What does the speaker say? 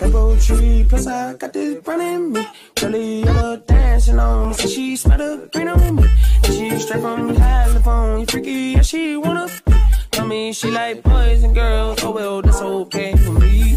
Apple tree, plus I got this running in me. Curly yellow dancing on me, she smell the green on me. She straight from California, freaky, yeah, she wanna. Tell me she like boys and girls, oh well, that's okay for me.